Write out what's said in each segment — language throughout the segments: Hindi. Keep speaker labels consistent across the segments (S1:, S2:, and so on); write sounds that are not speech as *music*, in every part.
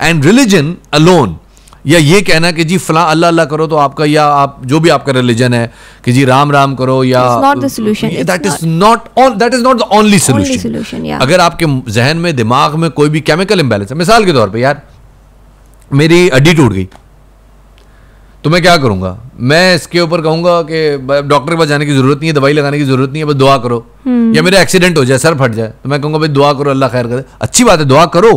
S1: एंड रिलीजन अलोन या ये कहना कि जी फला अल्लाह अल्लाह करो तो आपका या आप जो भी आपका रिलीजन है कि जी राम राम करो या
S2: It's not the solution. It's
S1: that is not that is not the only solution अगर आपके जहन में दिमाग में कोई भी केमिकल इम्बेलेंस है मिसाल के तौर पे यार मेरी हड्डी टूट गई। तो मैं क्या करूँगा? मैं इसके ऊपर कहूँगा कि डॉक्टर के पास जाने की ज़रूरत नहीं है दवाई लगाने की ज़रूरत नहीं है बस दुआ करो। या मेरा एक्सीडेंट हो जाए सर फट जाए तो मैं कहूँगा भाई दुआ करो अल्लाह खैर करे। अच्छी बात है दुआ करो।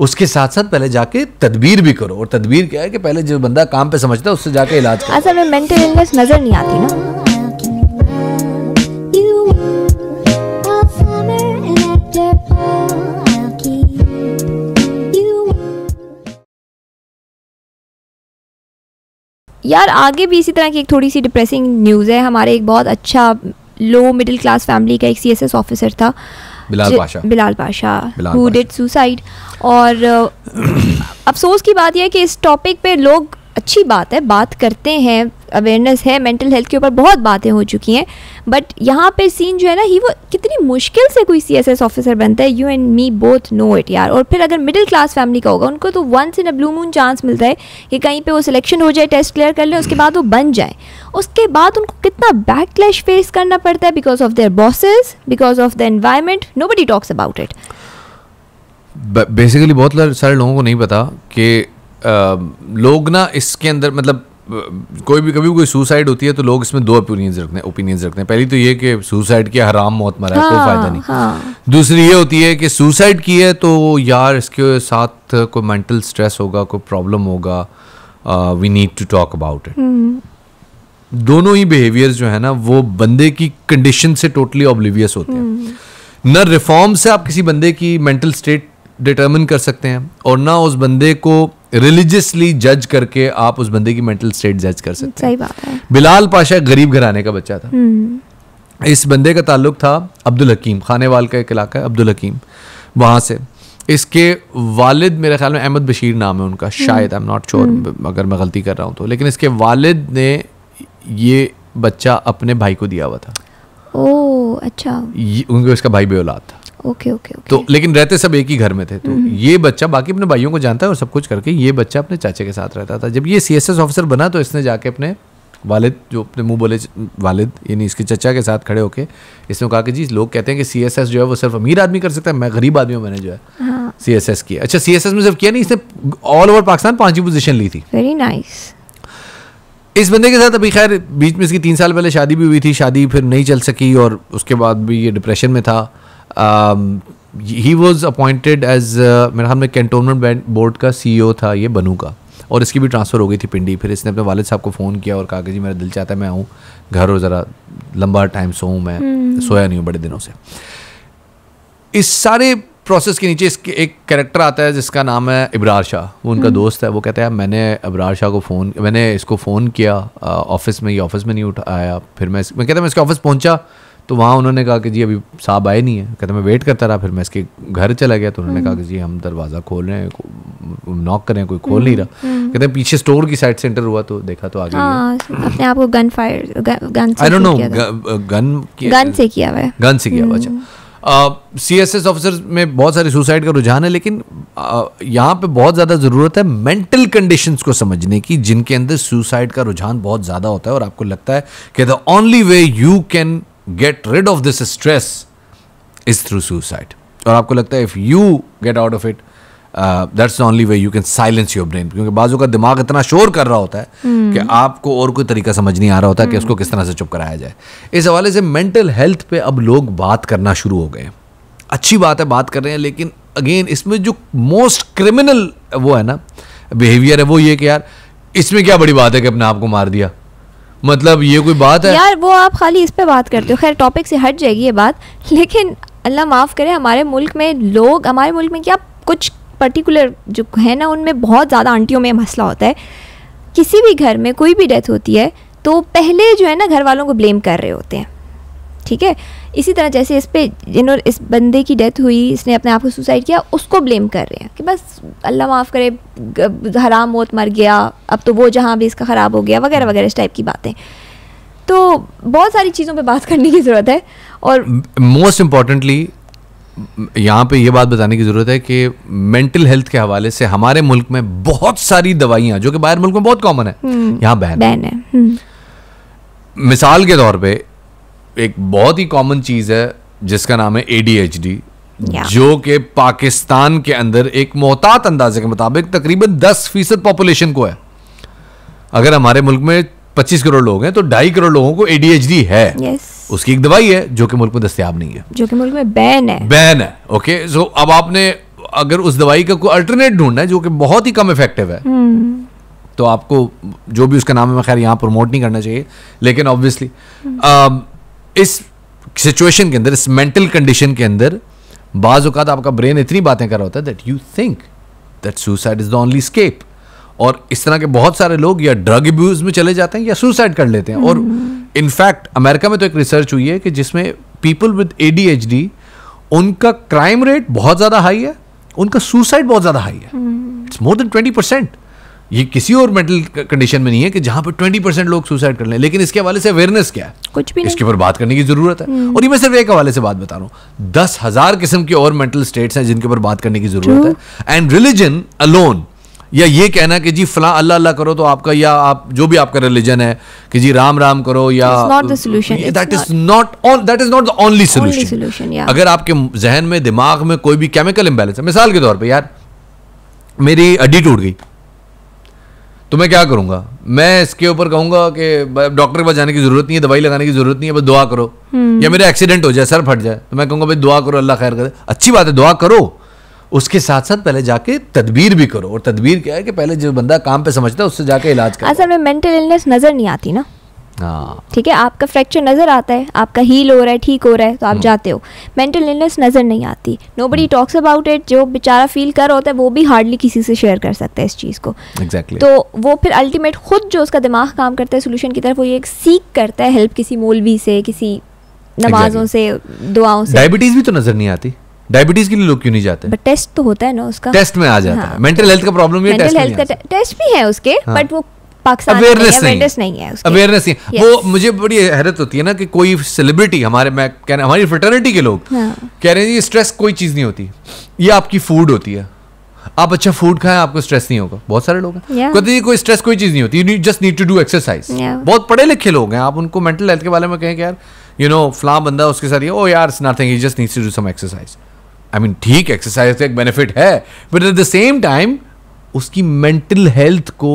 S1: उसके साथ साथ पहले जाके तदबीर भी करो। और तदबीर क्या है कि पहले जो बंदा काम पे समझता है, उससे जाके इलाज करो।
S2: असल में मेंटल इलनेस नज़र नहीं आती ना। यार, आगे भी इसी तरह की एक थोड़ी सी डिप्रेसिंग न्यूज़ है। हमारे एक बहुत अच्छा लो मिडिल क्लास फैमिली का एक सीएसएस ऑफिसर था।
S1: Bilal Pasha.
S2: Bilal Pasha who did suicide और *coughs* अफसोस की बात यह है कि इस टॉपिक पे लोग अच्छी बात है, बात करते हैं अवेयरनेस है मेंटल हेल्थ के ऊपर बहुत बातें हो चुकी हैं बट यहाँ पे सीन जो है ना ही वो कितनी मुश्किल से कोई सीएसएस ऑफिसर बनता है you and me both know it यार। और फिर अगर मिडिल क्लास फैमिली का होगा, उनको तो once in a blue moon chance मिलता है कि कहीं पे वो सिलेक्शन हो जाए टेस्ट क्लियर कर ले, उसके बाद वो बन जाए। उसके बाद उनको कितना बैकलैश फेस करना पड़ता है because of their bosses because of the environment nobody talks about it
S1: basically बहुत सारे लोगों को नहीं पता कि लोग ना इसके अंदर मतलब कोई भी कभी कोई सुसाइड होती है तो लोग इसमें दो ओपिनियंस रखते हैं ओपिनियंस रखते हैं। पहली तो ये कि सुसाइड किया हराम मौत मरा है हाँ, कोई फ़ायदा नहीं।
S2: हाँ।
S1: दूसरी ये होती है कि सुसाइड की है तो यार इसके साथ कोई मेंटल स्ट्रेस होगा कोई प्रॉब्लम होगा we need to talk about it दोनों ही बिहेवियर्स जो है ना वो बंदे की कंडीशन से टोटली ऑब्लिवियस होते हैं। न रिफॉर्म से आप किसी बंदे की मेंटल स्टेट डिटर्मिन कर सकते हैं और ना उस बंदे को रिलीजियसली जज करके आप उस बंदे की मेंटल स्टेट जज कर सकते
S2: सही बात है।
S1: बिलाल पाशा गरीब घराने का बच्चा था। इस बंदे का ताल्लुक था अब्दुल हकीम खानेवाल का एक इलाका है अब्दुल हकीम वहाँ से। इसके वालिद मेरे ख्याल में अहमद बशीर नाम है उनका शायद आई एम नॉट श्योर अगर मैं गलती कर रहा हूँ तो। लेकिन इसके वालिद ने ये बच्चा अपने भाई को दिया हुआ था।
S2: ओ अच्छा।
S1: उनके उसका भाई भी औलाद था।
S2: Okay okay okay.
S1: तो लेकिन रहते सब एक ही घर में थे तो ये बच्चा बाकी अपने भाइयों को जानता है और सब कुछ करके ये बच्चा अपने चाचे के साथ रहता था। जब ये सीएसएस ऑफिसर बना तो इसने जाके अपने वालिद जो अपने मुँह बोले वालिद यानी इसके चचा के साथ खड़े होके इसने कहा कि जी लोग कहते हैं कि सी जो है वो सिर्फ़ अमीर आदमी कर सकता है मैं गरीब आदमी हूँ मैंने जो है सी एस एस किया। अच्छा सी एस एस में सिर्फ़ किया नहीं इसने ऑल ओवर पाकिस्तान पांचवी पोजीशन ली थी।
S2: वेरी नाइस
S1: इस बंदे के साथ अभी खैर बीच में इसकी तीन साल पहले शादी भी हुई थी शादी फिर नहीं चल सकी और उसके बाद भी ये डिप्रेशन में था। ही वॉज़ अपॉइंटेड एज मेरे ख्याल में कैंटोनमेंट बोर्ड का सीईओ था ये बनू का। और इसकी भी ट्रांसफ़र हो गई थी पिंडी। फिर इसने अपने वालद साहब को फ़ोन किया और कहा कि जी मेरा दिल चाहता है मैं आऊँ। घर और ज़रा लंबा टाइम सोऊं मैं। सोया नहीं हूँ बड़े दिनों से। इस सारे प्रोसेस के नीचे इसके एक कैरेक्टर आता है जिसका नाम है इब्रार शाह। वो उनका दोस्त है। वो कहता है मैंने इब्रार शाह को फ़ोन मैंने इसको फ़ोन किया ऑफ़िस में। ये ऑफ़िस में नहीं उठाया फिर मैं मैं कहता मैं इसके ऑफ़िस पहुँचा। तो वहाँ उन्होंने कहा कि जी अभी साहब आए नहीं है। कहते मैं वेट करता रहा फिर मैं इसके घर चला गया। तो उन्होंने कहा कि जी हम दरवाज़ा खोल रहे हैं नॉक कर कोई खोल नहीं रहा। कहते हैं पीछे स्टोर की साइड से एंटर हुआ तो देखा तो आगे
S2: हाँ अपने आप को gun fire gun
S1: I don't know. Gun
S2: gun से किया हुआ है।
S1: गन से किया हुआ, अच्छा। सी एस एस ऑफिसर में बहुत सारे सुसाइड का रुझान है लेकिन uh, यहाँ पे बहुत ज़्यादा ज़रूरत है मेंटल कंडीशंस को समझने की जिनके अंदर सुसाइड का रुझान बहुत ज़्यादा होता है और आपको लगता है कि the only way you can get rid of this stress is through suicide और आपको लगता है if you get out of it that's only way you can silence your brain क्योंकि बाजू का दिमाग इतना शोर कर रहा होता है hmm. कि आपको और कोई तरीका समझ नहीं आ रहा होता hmm. कि उसको किस तरह से चुप कराया जाए। इस हवाले से मेंटल हेल्थ पे अब लोग बात करना शुरू हो गए हैं। अच्छी बात है बात कर रहे हैं लेकिन अगेन इसमें जो मोस्ट क्रिमिनल वो है ना बिहेवियर है वो ये कि यार इसमें क्या बड़ी बात है कि अपने आप को मार दिया? मतलब ये कोई बात है?
S2: यार, वो आप खाली इस पे बात करते हो। खैर टॉपिक से हट जाएगी ये बात। लेकिन अल्लाह माफ़ करे, हमारे मुल्क में लोग, हमारे मुल्क में क्या कुछ पर्टिकुलर जो है ना, उनमें बहुत ज़्यादा आंटियों में मसला होता है। किसी भी घर में कोई भी डेथ होती है तो पहले जो है ना घर वालों को ब्लेम कर रहे होते हैं। ठीक है? इसी तरह जैसे इस पे जिन्होंने इस बंदे की डेथ हुई इसने अपने आप को सुसाइड किया उसको ब्लेम कर रहे हैं कि बस अल्लाह माफ़ करे हराम मौत मर गया अब तो वो जहाँ भी इसका ख़राब हो गया वगैरह वगैरह इस टाइप की बातें। तो बहुत सारी चीज़ों पे बात *laughs* करने की ज़रूरत है और
S1: मोस्ट इम्पॉर्टेंटली यहाँ पे ये बात बताने की ज़रूरत है कि मेंटल हेल्थ के हवाले से हमारे मुल्क में बहुत सारी दवाइयाँ जो कि बाहर मुल्क में बहुत कॉमन है। यहाँ बैन है।
S2: बैन है। हम्म,
S1: मिसाल के तौर पे एक बहुत ही कॉमन चीज़ है जिसका नाम है
S2: Yeah.
S1: जो कि पाकिस्तान के अंदर एक मोहतात अंदाजे के मुताबिक तकरीबन 10 फ़ीसद पॉपुलेशन को है। अगर हमारे मुल्क में 25 करोड़ लोग हैं तो ढाई करोड़ लोगों को एडीएचडी है।
S2: यस
S1: उसकी एक दवाई है जो कि मुल्क में दस्तियाब नहीं है।
S2: जो कि मुल्क में बैन है।
S1: बैन है ओके सो अब आपने अगर उस दवाई का कोई अल्टरनेट ढूंढना है जो कि बहुत ही कम इफ़ेक्टिव है तो आपको जो भी उसका नाम है मैं खैर यहाँ प्रमोट नहीं करना चाहिए लेकिन ऑब्वियसली इस सिचुएशन के अंदर इस मेंटल कंडीशन के अंदर बाज अवत आपका ब्रेन इतनी बातें कर रहा होता है that you think that suicide is the only escape और इस तरह के बहुत सारे लोग या ड्रग अब्यूज में चले जाते हैं या सुसाइड कर लेते हैं। और इनफैक्ट अमेरिका में तो एक रिसर्च हुई है कि जिसमें पीपल विद एडीएचडी उनका क्राइम रेट बहुत ज़्यादा हाई है उनका सुसाइड बहुत ज़्यादा हाई है। It's more than twenty percent ये किसी और मेंटल कंडीशन में नहीं है कि जहाँ पर ट्वेंटी परसेंट लोग सुसाइड कर लें लेकिन इसके हवाले से अवेयरनेस क्या है?
S2: कुछ भी
S1: इसके ऊपर बात करने की ज़रूरत है। और ये मैं सिर्फ़ एक हवाले से बात बता रहा हूँ। दस हज़ार किस्म की और मेंटल स्टेट्स हैं जिनके ऊपर बात करने की ज़रूरत है। एंड रिलीजन अलोन या ये कहना कि जी फला अल्लाह अल्लाह करो तो आपका या आप जो भी आपका रिलीजन है कि जी राम राम करो या that is not that is not the only solution अगर आपके जहन में दिमाग में कोई भी केमिकल इम्बेलेंस है मिसाल के तौर पर यार मेरी हड्डी टूट गई। तो मैं क्या करूँगा? मैं इसके ऊपर कहूँगा कि डॉक्टर के पास जाने की ज़रूरत नहीं है दवाई लगाने की ज़रूरत नहीं है बस दुआ करो। या मेरा एक्सीडेंट हो जाए सर फट जाए तो मैं कहूँगा भाई दुआ करो अल्लाह खैर करे। अच्छी बात है दुआ करो। उसके साथ साथ पहले जाके तदबीर भी करो। और तदबीर क्या है कि पहले जो बंदा काम पे समझता है उससे जाके इलाज करो।
S2: असल में मेंटल इलनेस नज़र नहीं आती ना। ठीक है आपका फ्रैक्चर नज़र आता है आपका हील हो रहा है ठीक हो रहा है तो
S1: हम्म।
S2: आप जाते हो। मेंटल इलनेस नज़र नहीं आती। Nobody talks about it जो बेचारा फील कर रहा होता है वो भी हार्डली किसी से शेयर कर सकता है इस चीज़ को।
S1: एग्जैक्टली
S2: तो वो फिर अल्टीमेट खुद जो उसका दिमाग काम करता है सोल्यूशन की तरफ़ वो ये एक सीख करता है हेल्प किसी मौलवी से किसी नमाजों exactly. से दुआओं से।
S1: डायबिटीज़ भी तो नज़र नहीं आती। डायबिटीज़ के लिए लोग क्यों नहीं जाते?
S2: बट टेस्ट तो होता है ना उसका।
S1: टेस्ट में आ जाता
S2: हाँ,
S1: है। मेंटल हेल्थ का प्रॉब्लम
S2: मेंटल
S1: टेस्ट
S2: हेल्थ का टेस्ट भी है उसके
S1: हाँ।
S2: बट वो पाकिस्तान
S1: अवेयरनेस नहीं।
S2: नहीं है उसके।
S1: अवेयरनेस नहीं।
S2: Yes.
S1: वो मुझे बड़ी हैरत होती है ना कि कोई सेलिब्रिटी हमारे मैं कह रहा हमारी फ्रेटर्निटी के लोग
S2: हाँ।
S1: कह रहे हैं ये स्ट्रेस कोई चीज़ नहीं होती। ये आपकी फ़ूड होती है। आप अच्छा फ़ूड खाएँ आपको स्ट्रेस नहीं होगा। बहुत सारे लोग हैं।
S2: Yeah.
S1: कहते हैं कोई स्ट्रेस कोई चीज़ नहीं होती। You just need to do exercise बहुत पढ़े लिखे लोग हैं। आप उनको मेंटल हेल्थ के बारे में कहें कि यार यू नो फला बंदा उसके साथ ये ओ यार nothing he just needs to do some exercise I mean ठीक एक्सरसाइज का एक बेनिफिट है। But at the same time उसकी मेंटल हेल्थ को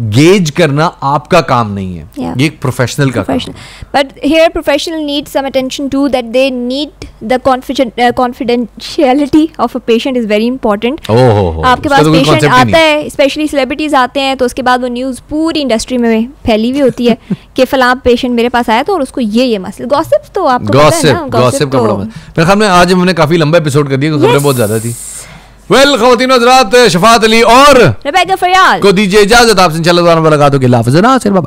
S1: गेज करना आपका काम नहीं है।
S2: Yeah.
S1: ये एक प्रोफेशनल का काम
S2: professional. but here professional needs some attention too that they need the confident uh, confidentiality of a patient is very important.
S1: है। ओह हो हो
S2: आपके पास
S1: तो
S2: पेशेंट आता है स्पेशली सेलिब्रिटीज आते हैं तो उसके बाद वो न्यूज़ पूरी इंडस्ट्री में फैली हुई होती है *laughs* कि फलां पेशेंट मेरे पास आया था और उसको ये ये मसले। गॉसिप तो आपको
S1: गॉसिप गॉसिप का
S2: तो-
S1: बड़ा मत- मेरे ख्याल में आज हमने काफ़ी लंबा एपिसोड कर दिया क्योंकि खबरें बहुत ज़्यादा थी। वेल खातिन हजरात शफात अली और को दीजिए इजाज़त आपसे इंशाल्लाह दोबारा मुलाकात होगी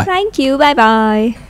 S2: थैंक यू बाय बाय